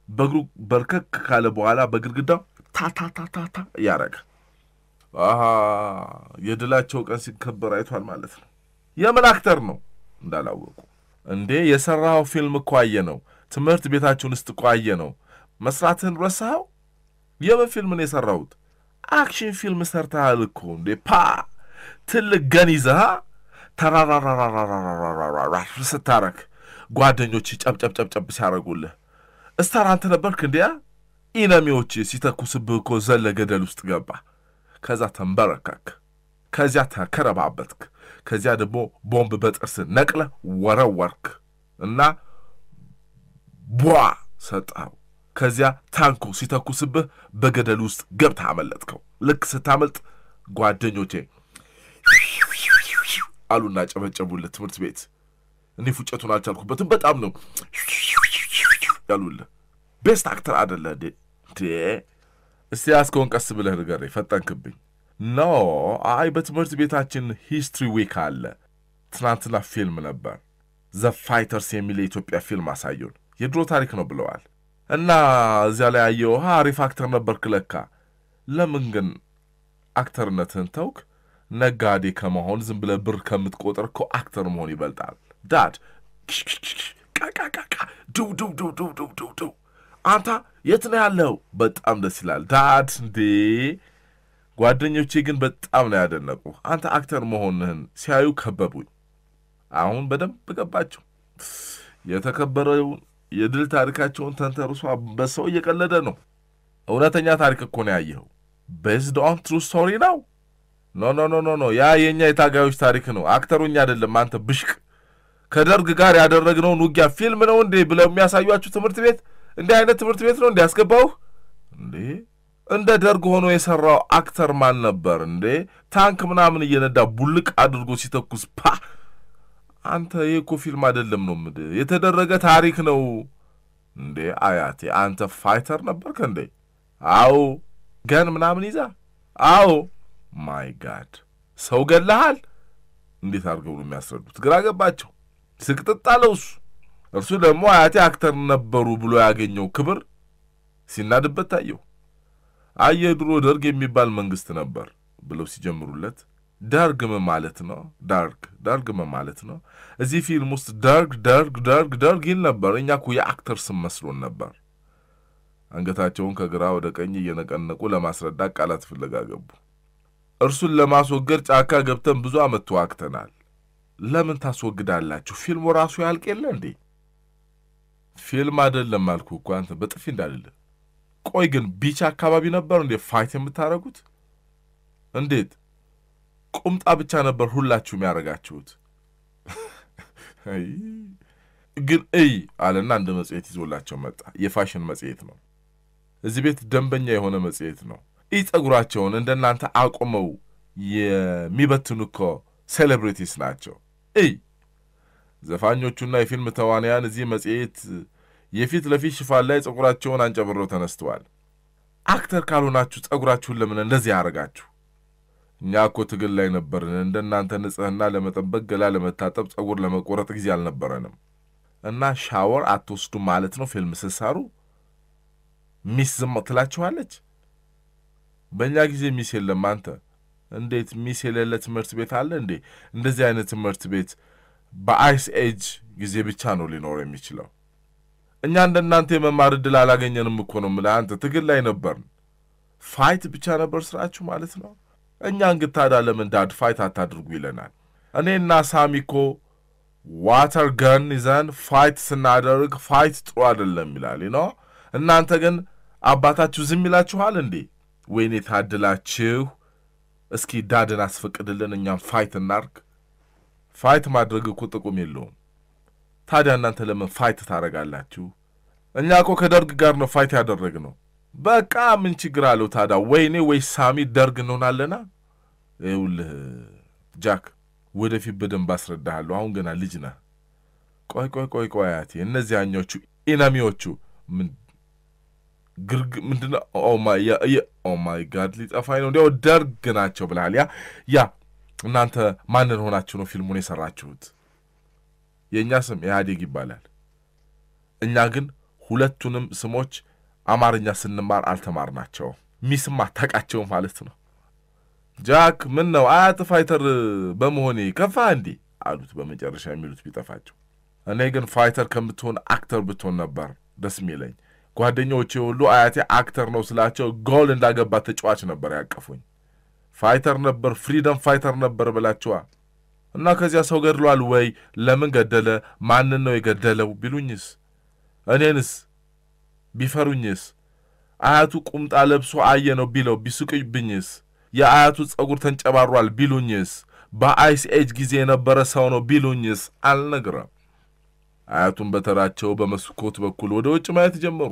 በእግሩ በርከክ ካለ በኋላ በግድግዳው ታታታታታ እያረገ የድላቸው ቀን ሲከበር አይቷል ማለት ነው። የምን actor ነው እንዳላወቁ እንዴ የሰራኸው ፊልም እኮ አየ ነው። ትምህርት ቤታችን ውስጥ እኮ አየ ነው። መስራትህን ረሳኸው? የምን ፊልም ነው የሰራሁት? action ፊልም ሰርተሃል እኮ እንዴ! ፓ ትልቅ gun ይዘህ ተራራራራራራራ ስታረግ ጓደኞች ጨብጨብጨብጨብ ሲያደርጉልህ እስታር አንተ ነበርክ እንዲያ ኢነሚዎች ሲተኩስብህ እኮ ዘለ ገደል ውስጥ ገባ። ከዛ ተንበረከክ፣ ከዚያ ተከረባበትክ፣ ከዚያ ደግሞ ቦምብ በጥርስ ነቅለ ወረወርክ እና ቧ ሰጠኸው። ከዚያ ታንኩ ሲተኩስብህ በገደል ውስጥ ገብተህ አመለጥከው። ልክ ስታመልጥ ጓደኞቼ አሉና ጨበጨቡልህ። ትምህርት ቤት እኔ ፉጨቱን አልቻልኩበትም። በጣም ነው ያሉልህ። Best actor አደለ እንዴ? እስቲ ያስከውን ቀስ ብለህ ንገረኝ፣ ፈጠንክብኝ። No አይ በትምህርት ቤታችን history week አለ። ትናንትና ፊልም ነበር The Fighters የሚል የኢትዮጵያ ፊልም አሳዩን። የድሮ ታሪክ ነው ብለዋል። እና እዚያ ላይ ያየው አሪፍ actor ነበርክ ለካ። ለምን ግን actor ነትህን ተውክ? ነጋዴ ከመሆን ዝም ብለህ ብር ከምትቆጥር እኮ actor መሆን ይበልጣል። Dad ቃቃቃቃ ድው ድው ድው ድው አንተ የት ነው ያለው? በጣም ደስ ይላል Dad። እንዴ ጓደኞቼ ግን በጣም ነው ያደነቁ። አንተ actor መሆንህን ሲያዩ ከበቡኝ። አሁን በደንብ ገባቸው። የተከበረውን የድል ታሪካቸውን ተንተርሶ በሰው እየቀለደ ነው። እውነተኛ ታሪክ እኮ ነው ያየኸው። based on true story ነው። no no no no no ያ የእኛ የታጋዮች ታሪክ ነው። actor ኡ እኛ አይደለም። አንተ ብሽቅ ከደርግ ጋር ያደረግነውን ውጊያ ፊልም ነው እንዴ ብለው የሚያሳዩአችሁ ትምህርት ቤት እንዲህ አይነት ትምህርት ቤት ነው እንዴ ያስገባሁህ እንዴ? እንደ ደርግ ሆኖ የሰራው actor ማን ነበር እንዴ? ታንክ ምናምን እየነዳ ቡልቅ አድርጎ ሲተኩስ ፓ አንተ ይህ እኮ ፊልም አይደለም ነው የምር የተደረገ ታሪክ ነው እንዴ? አያቴ አንተ fighter ነበርክ እንዴ? አዎ። gun ምናምን ይዛ አዎ። my God ሰው ገለሃል? እንዴት አድርገው ነው የሚያስረዱት? ግራ ገባቸው። ስቅጥጥ አለው እሱ እርሱ ደግሞ አያቴ actor ነበሩ ብሎ ያገኘው ክብር ሲናድበት ታየው። አየህ ድሮ ደርግ የሚባል መንግስት ነበር ብለው ሲጀምሩለት ደርግ ምን ማለት ነው? ዳርግ ዳርግ ማለት ነው? እዚህ ፊልም ውስጥ ደርግ ደርግ ደርግ ደርግ ይል ነበር። እኛ እኮ የ actor ስም መስሎን ነበር። አንገታቸውን ከግራ ወደ ቀኝ እየነቀነቁ ለማስረዳት ቃላት ፍለጋ ገቡ። እርሱን ለማስወገድ ጫካ ገብተን ብዙ ዓመት ተዋግተናል። ለምን ታስወግዳላችሁ? ፊልሙ ራሱ ያልቅ የለ እንዴ? ፊልም አይደለም አልኩ እኮ አንተ በጥፊ እንዳልል። ቆይ ግን beach አካባቢ ነበር እንዴ fight የምታደርጉት? እንዴት ቁምጣ ብቻ ነበር ሁላችሁም ያደረጋችሁት? ግን እይ አለና እንደ መጽሔት ይዞላቸው መጣ። የፋሽን መጽሔት ነው። እዚህ ቤት ደንበኛ የሆነ መጽሔት ነው። ኢ ጸጉራቸውን እንደ አቁመው የሚበትኑ እኮ ሴሌብሪቲስ ናቸው። እይ ዘፋኞቹና የፊልም ተዋንያን እዚህ መጽሔት የፊት ለፊት ሽፋን ላይ ጸጉራቸውን አንጨብረው ተነስተዋል። actor ካልሆናችሁ ጸጉራችሁን ለምን እንደዚህ ያደረጋችሁ? እኛ እኮ ትግል ላይ ነበርን። እንደ እናንተ ንጽሕና ለመጠበቅ ገላ ለመታጠብ ጸጉር ለመቆረጥ ጊዜ አልነበረንም። እና ሻወር አትወስዱ ማለት ነው ፊልም ስትሰሩ? miss ዝም ትላችኋለች። በእኛ ጊዜ miss የለም። አንተ እንዴት miss የሌለ ትምህርት ቤት አለ እንዴ? እንደዚህ አይነት ትምህርት ቤት በ Ice Age ጊዜ ብቻ ነው ሊኖር የሚችለው። እኛ እንደ እናንተ የመማር ዕድል አላገኘንም እኮ ነው የምልህ። አንተ ትግል ላይ ነበርን። fight ብቻ ነበር ስራችሁ ማለት ነው። እኛ እንግዲህ ለምን dad fight አታድርጉ ይለናል። እኔና ሳሚ እኮ water gun ይዘን fight ስናደርግ fight ጥሩ አይደለም ይላል ነው። እናንተ ግን አባታችሁ ዝም ይላችኋል እንዴ? ወይኔ ታድላችሁ። እስኪ dad ን አስፈቅድልን፣ እኛም fight እናርግ። fight ማድረግ እኮ ጥቅም የለውም። ታዲያ እናንተ ለምን fight ታደርጋላችሁ? እኛ እኮ ከደርግ ጋር ነው fight ያደረግነው። በቃ ምን ችግር አለው ታዲያ? ወይኔ ወይ ሳሚ ደርግ እንሆናለና። ይኸውልህ ጃክ፣ ወደፊት በደንብ አስረዳሃለሁ። አሁን ገና ልጅ ነህ። ቆይ ቆይ ቆይ ቆይ አያቴ፣ እነዚያኞቹ enemy ዎቹ ምን ግርግ ምንድነው? oh my God ሊጠፋኝ ነው። እንዲያው ደርግ ናቸው ብልሃል። ያ ያ እናንተ ማንን ሆናችሁ ነው ፊልሙን የሰራችሁት? የእኛ ስም ኢህአዴግ ይባላል። እኛ ግን ሁለቱንም ስሞች አማርኛ ስንማር አልተማርናቸውም። miss ም አታውቃቸው ማለት ነው። ጃክ ምን ነው አያት fighter በመሆኔ ከፋ እንዴ አሉት። በመጨረሻ የሚሉት ቢጠፋቸው፣ እኔ ግን fighter ከምትሆን actor ብትሆን ነበር ደስ የሚለኝ። ጓደኞቼ ሁሉ አያቴ actor ነው ስላቸው ጎል እንዳገባ ተጫዋች ነበር ያቀፉኝ። fighter ነበር፣ freedom fighter ነበር ብላችኋ እና ከዚያ ሰው ገድሏል ወይ? ለምን ገደለ? ማንን ነው የገደለው ቢሉኝስ? እኔንስ ቢፈሩኝስ? አያቱ ቁምጣ ለብሶ አየ ነው ቢለው ቢስቅብኝስ? የአያቱ ጸጉር ተንጨባሯል ቢሉኝስ? በ Ice Age ጊዜ የነበረ ሰው ነው ቢሉኝስ? አልነግረም። አያቱን በተራቸው በመስኮት በኩል ወደ ውጭ ማየት ጀመሩ።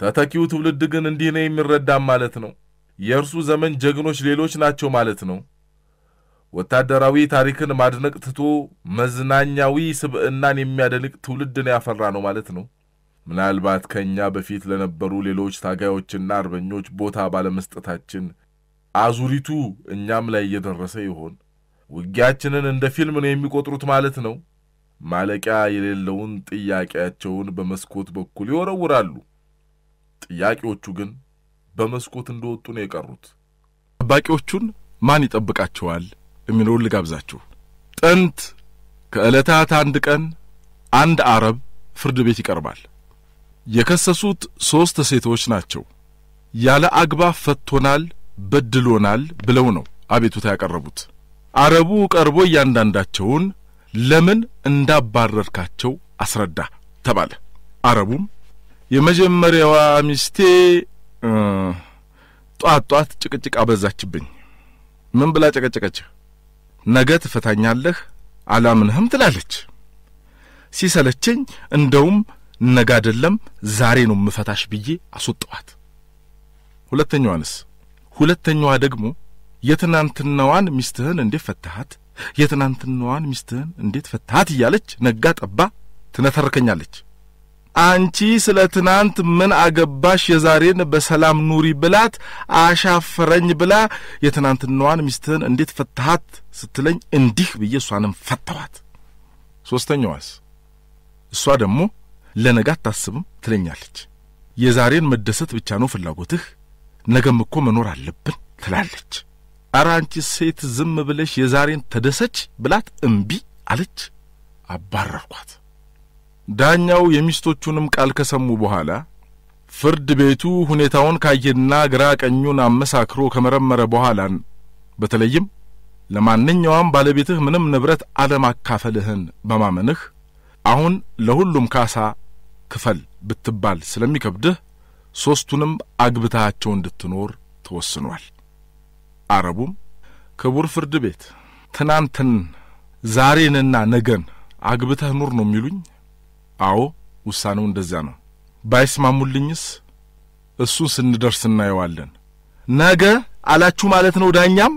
ተተኪው ትውልድ ግን እንዲህ ነው የሚረዳም ማለት ነው። የእርሱ ዘመን ጀግኖች ሌሎች ናቸው ማለት ነው። ወታደራዊ ታሪክን ማድነቅ ትቶ መዝናኛዊ ስብዕናን የሚያደንቅ ትውልድን ያፈራ ነው ማለት ነው። ምናልባት ከእኛ በፊት ለነበሩ ሌሎች ታጋዮችና አርበኞች ቦታ ባለመስጠታችን አዙሪቱ እኛም ላይ እየደረሰ ይሆን? ውጊያችንን እንደ ፊልም ነው የሚቆጥሩት ማለት ነው። ማለቂያ የሌለውን ጥያቄያቸውን በመስኮት በኩል ይወረውራሉ። ጥያቄዎቹ ግን በመስኮት እንደወጡ ነው የቀሩት። ጠባቂዎቹን ማን ይጠብቃቸዋል የሚለውን ልጋብዛችሁ። ጥንት ከዕለታት አንድ ቀን አንድ አረብ ፍርድ ቤት ይቀርባል። የከሰሱት ሦስት ሴቶች ናቸው። ያለ አግባብ ፈቶናል፣ በድሎናል ብለው ነው አቤቱታ ያቀረቡት። አረቡ ቀርቦ እያንዳንዳቸውን ለምን እንዳባረርካቸው አስረዳ ተባለ። አረቡም የመጀመሪያዋ ሚስቴ ጧት ጧት ጭቅጭቅ አበዛችብኝ። ምን ብላ ጨቀጨቀችህ? ነገ ትፈታኛለህ አላምንህም ትላለች። ሲሰለቸኝ እንደውም ነገ አይደለም ዛሬ ነው ምፈታሽ ብዬ አስወጣኋት። ሁለተኛዋንስ? ሁለተኛዋ ደግሞ የትናንትናዋን ሚስትህን እንዴት ፈታሃት፣ የትናንትናዋን ሚስትህን እንዴት ፈታሃት እያለች ነጋ ጠባ ትነተርከኛለች። አንቺ ስለ ትናንት ምን አገባሽ የዛሬን በሰላም ኑሪ ብላት አሻፈረኝ ብላ የትናንትናዋን ሚስትህን እንዴት ፈታሃት ስትለኝ እንዲህ ብዬ እሷንም ፈታኋት። ሦስተኛዋስ? እሷ ደግሞ ለነገ አታስብም ትለኛለች። የዛሬን መደሰት ብቻ ነው ፍላጎትህ፣ ነገም እኮ መኖር አለብን ትላለች። ኧረ አንቺ ሴት ዝም ብለሽ የዛሬን ተደሰች ብላት እምቢ አለች። አባረርኳት። ዳኛው የሚስቶቹንም ቃል ከሰሙ በኋላ ፍርድ ቤቱ ሁኔታውን ካየና ግራ ቀኙን አመሳክሮ ከመረመረ በኋላ በተለይም ለማንኛውም ባለቤትህ ምንም ንብረት አለማካፈልህን በማመንህ አሁን ለሁሉም ካሳ ክፈል ብትባል ስለሚከብድህ ሦስቱንም አግብታቸው እንድትኖር ተወስኗል። አረቡም ክቡር ፍርድ ቤት ትናንትን ዛሬንና ነገን አግብተህ ኑር ነው የሚሉኝ? አዎ ውሳኔው እንደዚያ ነው። ባይስማሙልኝስ? እሱን ስንደርስ እናየዋለን። ነገ አላችሁ ማለት ነው። ዳኛም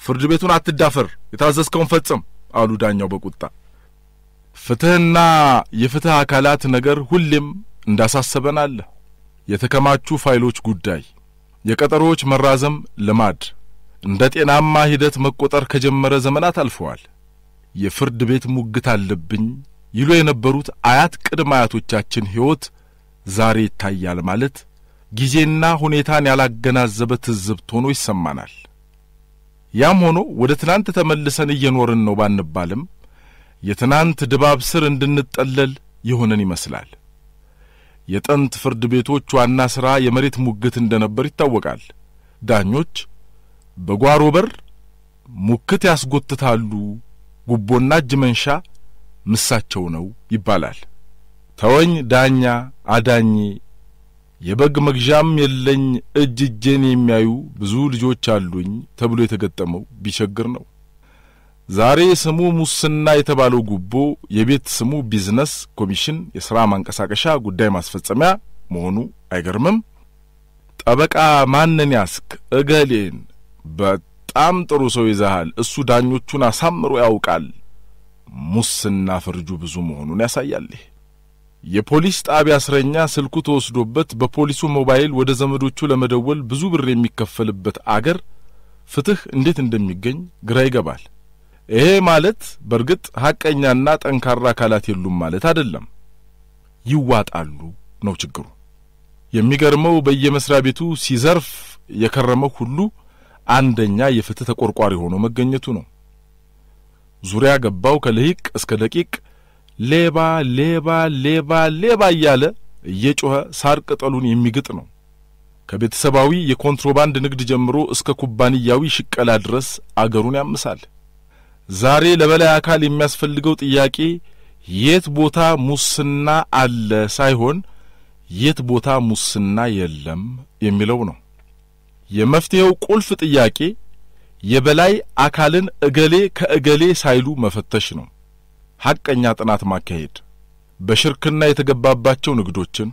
ፍርድ ቤቱን አትዳፈር፣ የታዘዝከውን ፈጽም አሉ ዳኛው በቁጣ። ፍትሕና የፍትሕ አካላት ነገር ሁሌም እንዳሳሰበን አለ። የተከማቹ ፋይሎች ጉዳይ፣ የቀጠሮዎች መራዘም ልማድ እንደ ጤናማ ሂደት መቆጠር ከጀመረ ዘመናት አልፈዋል። የፍርድ ቤት ሙግት አለብኝ ይሉ የነበሩት አያት ቅድመ አያቶቻችን ሕይወት ዛሬ ይታያል ማለት ጊዜና ሁኔታን ያላገናዘበ ትዝብት ሆኖ ይሰማናል። ያም ሆኖ ወደ ትናንት ተመልሰን እየኖርን ነው ባንባልም የትናንት ድባብ ስር እንድንጠለል የሆነን ይመስላል። የጥንት ፍርድ ቤቶች ዋና ሥራ የመሬት ሙግት እንደነበር ይታወቃል። ዳኞች በጓሮ በር ሙክት ያስጎትታሉ፣ ጉቦና እጅ መንሻ ምሳቸው ነው ይባላል። ተወኝ ዳኛ አዳኜ፣ የበግ መግዣም የለኝ እጅ እጄን የሚያዩ ብዙ ልጆች አሉኝ ተብሎ የተገጠመው ቢቸግር ነው። ዛሬ ስሙ ሙስና የተባለው ጉቦ የቤት ስሙ ቢዝነስ ኮሚሽን የሥራ ማንቀሳቀሻ ጉዳይ ማስፈጸሚያ መሆኑ አይገርምም። ጠበቃ ማንን ያዝክ? እገሌን። በጣም ጥሩ ሰው ይዘሃል። እሱ ዳኞቹን አሳምሮ ያውቃል። ሙስና ፍርጁ ብዙ መሆኑን ያሳያል። የፖሊስ ጣቢያ እስረኛ ስልኩ ተወስዶበት በፖሊሱ ሞባይል ወደ ዘመዶቹ ለመደወል ብዙ ብር የሚከፈልበት አገር ፍትሕ እንዴት እንደሚገኝ ግራ ይገባል። ይሄ ማለት በእርግጥ ሐቀኛና ጠንካራ አካላት የሉም ማለት አይደለም። ይዋጣሉ ነው ችግሩ። የሚገርመው በየመስሪያ ቤቱ ሲዘርፍ የከረመው ሁሉ አንደኛ የፍትሕ ተቆርቋሪ ሆኖ መገኘቱ ነው። ዙሪያ ገባው ከልሂቅ እስከ ደቂቅ ሌባ ሌባ ሌባ ሌባ እያለ እየጮኸ ሳር ቅጠሉን የሚግጥ ነው። ከቤተሰባዊ የኮንትሮባንድ ንግድ ጀምሮ እስከ ኩባንያዊ ሽቀላ ድረስ አገሩን ያምሳል። ዛሬ ለበላይ አካል የሚያስፈልገው ጥያቄ የት ቦታ ሙስና አለ ሳይሆን የት ቦታ ሙስና የለም የሚለው ነው። የመፍትሔው ቁልፍ ጥያቄ የበላይ አካልን እገሌ ከእገሌ ሳይሉ መፈተሽ ነው። ሐቀኛ ጥናት ማካሄድ፣ በሽርክና የተገባባቸው ንግዶችን፣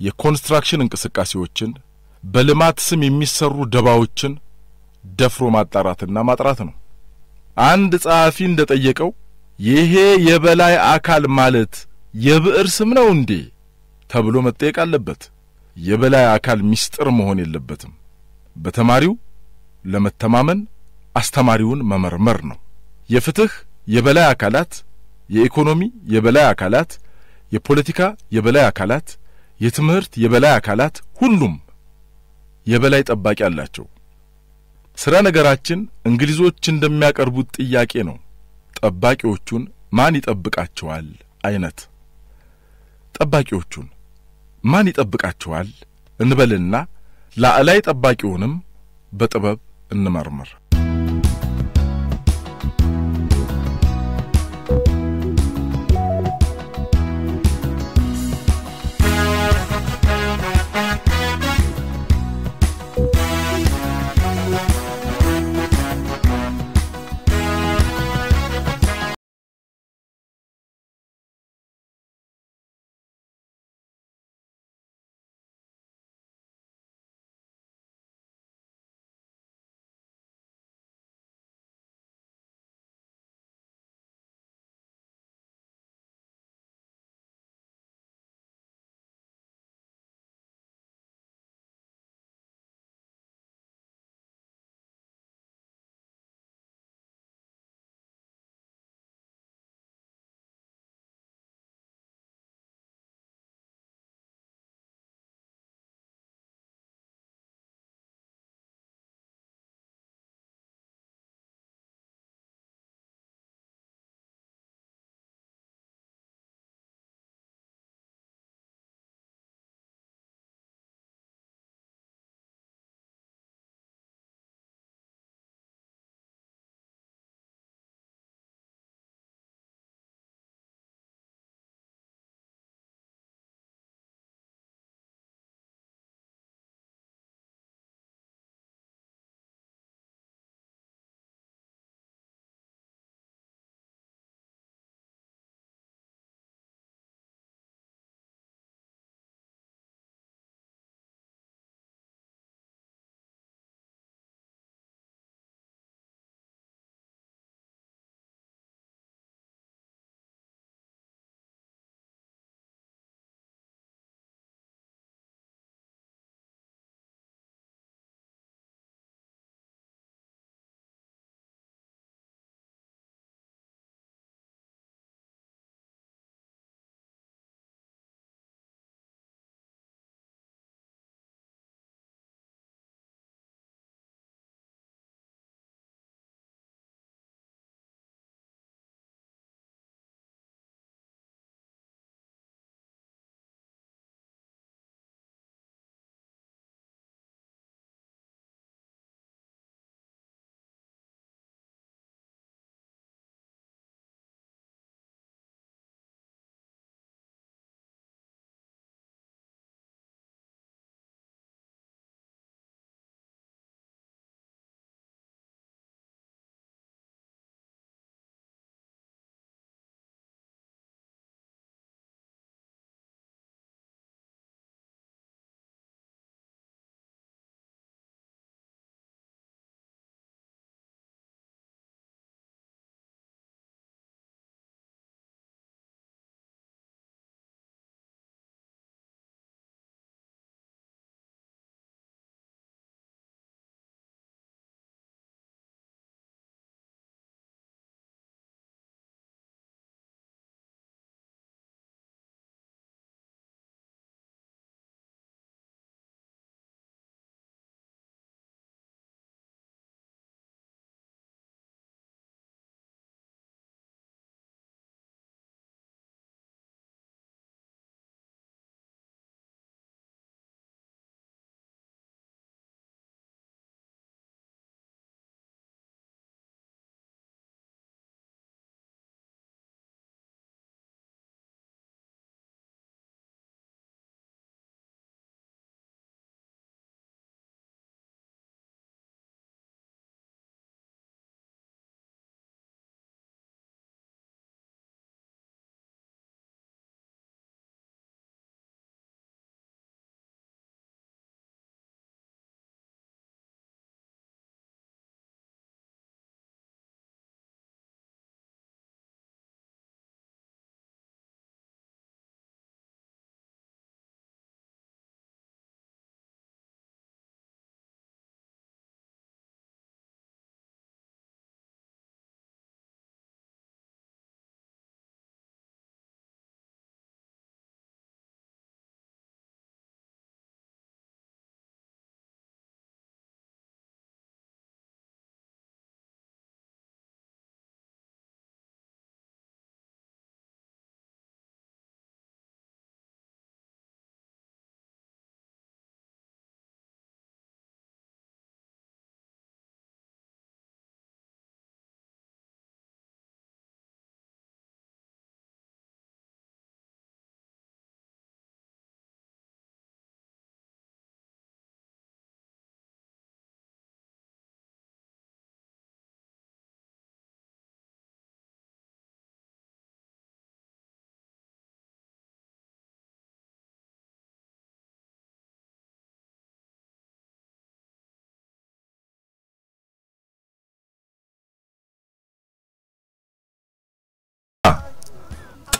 የኮንስትራክሽን እንቅስቃሴዎችን፣ በልማት ስም የሚሰሩ ደባዎችን ደፍሮ ማጣራትና ማጥራት ነው። አንድ ጸሐፊ እንደጠየቀው ይሄ የበላይ አካል ማለት የብዕር ስም ነው እንዴ ተብሎ መጠየቅ አለበት። የበላይ አካል ምስጢር መሆን የለበትም። በተማሪው ለመተማመን አስተማሪውን መመርመር ነው። የፍትህ የበላይ አካላት፣ የኢኮኖሚ የበላይ አካላት፣ የፖለቲካ የበላይ አካላት፣ የትምህርት የበላይ አካላት ሁሉም የበላይ ጠባቂ አላቸው። ስራ ነገራችን እንግሊዞች እንደሚያቀርቡት ጥያቄ ነው። ጠባቂዎቹን ማን ይጠብቃቸዋል አይነት ጠባቂዎቹን ማን ይጠብቃቸዋል እንበልና ላዕላይ ጠባቂውንም በጥበብ እንመርምር።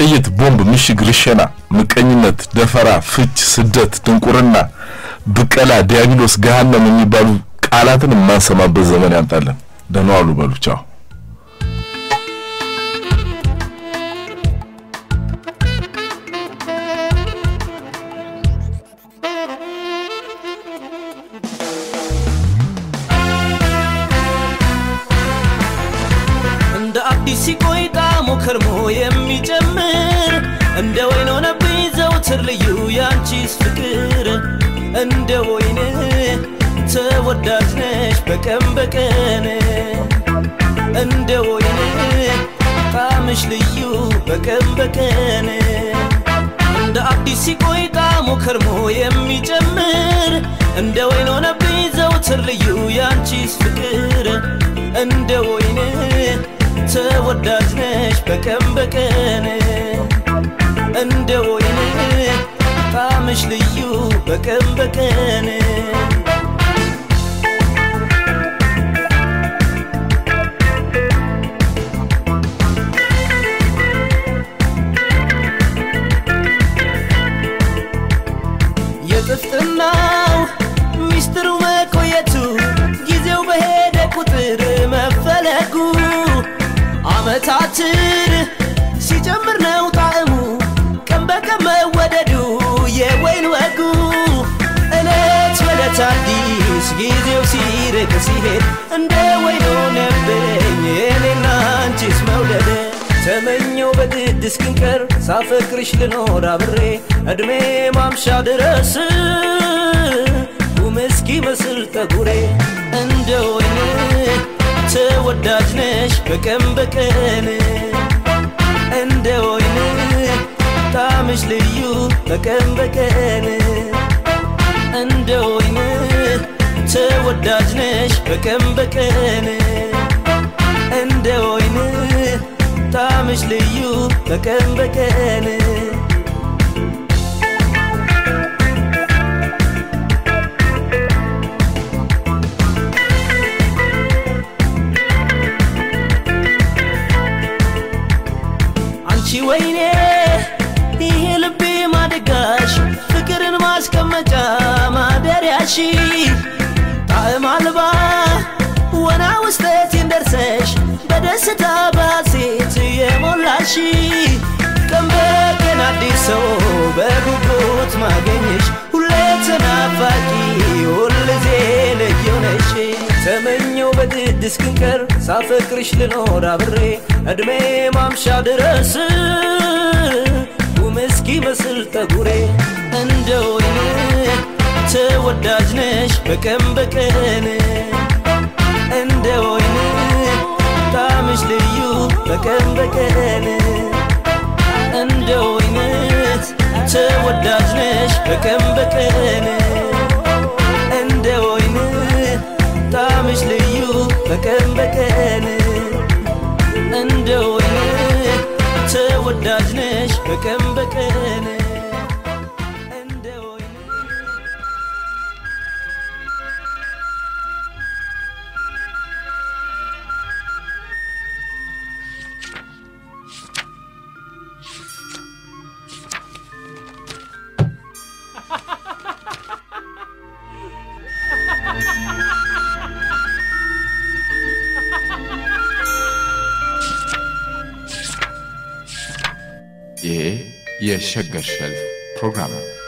ጥይት፣ ቦምብ፣ ምሽግ፣ ርሸና፣ ምቀኝነት፣ ደፈራ፣ ፍች፣ ስደት፣ ድንቁርና፣ ብቀላ፣ ዲያብሎስ፣ ገሃነም የሚባሉ ቃላትን የማንሰማበት ዘመን ያምጣለን። ደህና ዋሉ በሉ ቻው። በቀን የጥፍጥናው ሚስጥሩ መቆየቱ ጊዜው በሄደ ቁጥር መፈለጉ አመታትን ሲጨምር ነው በለት አዲስ ጊዜው ሲርቅ ሲሄድ እንደ ወይን ሆነብኝ የኔና አንቺስ መውደድ ተመኘው በግድ እስክንቀር ሳፈቅርሽ ልኖር አብሬ እድሜ ማምሻ ድረስ ጉም እስኪመስል ጠጉሬ እንደ ወይን ተወዳጅ ነሽ በቀን በቀን እንደ ወይን ጣዕምሽ ልዩ በቀን በቀን እንደ ወይን ተወዳጅ ነሽ በቀን በቀን። እንደ ወይን ጣዕምሽ ልዩ በቀን በቀን። አንቺ ወይኔ ይሄ ልቤ ማደጋሽ ፍቅርን ማስቀመጫ ማደሪያሽ ጣዕም አልባ ወና ውስጠቴን ደርሰሽ በደስታ ባሴት የሞላሽ። ቀን አዲስ ሰው በጉጉት ማገኘሽ ሁሌ ተናፋቂ ሁልጊዜ ልዩ ተመኘው በግድ እስክንቀር ሳፈቅርሽ ልኖር አብሬ እድሜ ማምሻ ድረስ። ጉም እስኪመስል ጠጉሬ እንደ ወይን ተወዳጅ ነሽ በቀን በቀን እንደ ወይን ጣዕምሽ ልዩ በቀን በቀን እንደ ወይን ተወዳጅ ነሽ በቀን በቀን እንደ ወይን ጣዕምሽ ልዩ በቀን በቀን እንደ ወይን ተወዳጅ ነሽ በቀን በቀን ես չգշել պրոգրամը